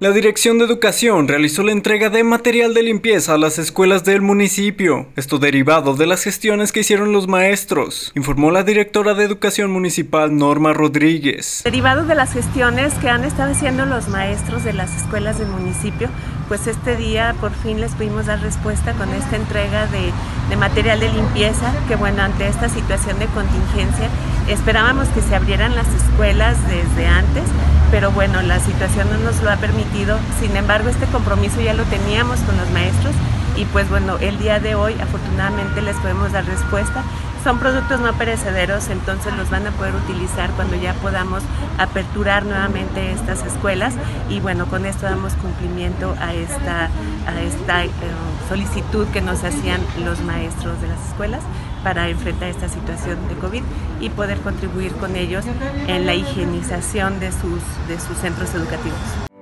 La Dirección de Educación realizó la entrega de material de limpieza a las escuelas del municipio, esto derivado de las gestiones que hicieron los maestros, informó la directora de Educación Municipal Norma Rodríguez. Derivado de las gestiones que han estado haciendo los maestros de las escuelas del municipio, pues este día por fin les pudimos dar respuesta con esta entrega de, material de limpieza, que bueno, ante esta situación de contingencia esperábamos que se abrieran las escuelas desde antes, pero bueno, la situación no nos lo ha permitido. Sin embargo, este compromiso ya lo teníamos con los maestros y pues bueno, el día de hoy afortunadamente les podemos dar respuesta. Son productos no perecederos, entonces los van a poder utilizar cuando ya podamos aperturar nuevamente estas escuelas y bueno, con esto damos cumplimiento a esta, a esta eh, solicitud que nos hacían los maestros de las escuelas para enfrentar esta situación de COVID y poder contribuir con ellos en la higienización de sus, de sus centros educativos.